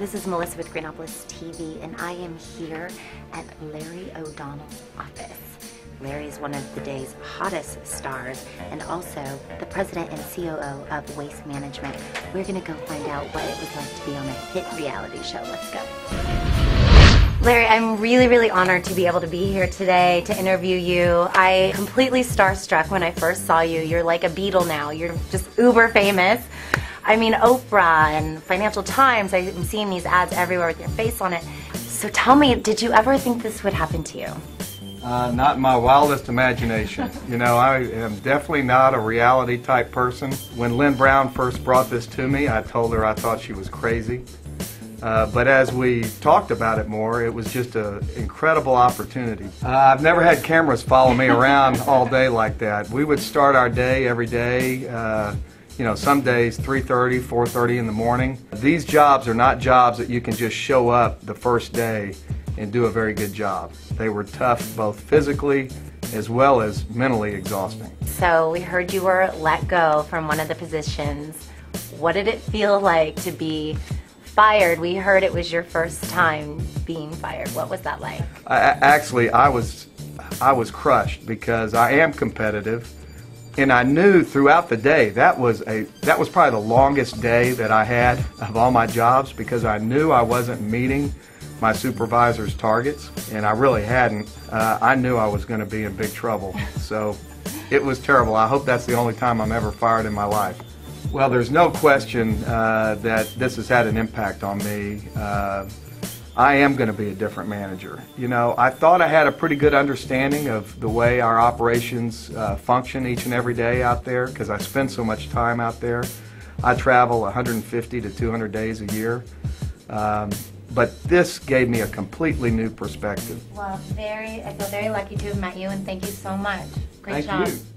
This is Melissa with Greenopolis TV, and I am here at Larry O'Donnell's office. Larry is one of the day's hottest stars and also the president and COO of Waste Management. We're going to go find out what it was like to be on a hit reality show. Let's go. Larry, I'm really, really honored to be able to be here today to interview you. I completely starstruck when I first saw you. You're like a Beatle now. You're just uber famous. I mean, Oprah and Financial Times, I'm seeing these ads everywhere with your face on it. So tell me, did you ever think this would happen to you? Uh, not my wildest imagination. you know, I am definitely not a reality type person. When Lynn Brown first brought this to me, I told her I thought she was crazy. Uh, but as we talked about it more, it was just an incredible opportunity. Uh, I've never had cameras follow me around all day like that. We would start our day every day. You know, some days 3:30, 4:30 in the morning. These jobs are not jobs that you can just show up the first day and do a very good job. They were tough both physically as well as mentally exhausting. So we heard you were let go from one of the positions. What did it feel like to be fired? We heard it was your first time being fired. What was that like? I, actually, I was I was crushed because I am competitive and I knew throughout the day that was a that was probably the longest day that I had of all my jobs because I knew I wasn't meeting my supervisor's targets and I really hadn't. Uh, I knew I was going to be in big trouble. So it was terrible. I hope that's the only time I'm ever fired in my life. Well, there's no question uh, that this has had an impact on me. Uh, I am going to be a different manager. You know, I thought I had a pretty good understanding of the way our operations uh, function each and every day out there because I spend so much time out there. I travel 150 to 200 days a year. Um, but this gave me a completely new perspective. Well, very, I feel very lucky to have met you, and thank you so much. Great Thank job. you.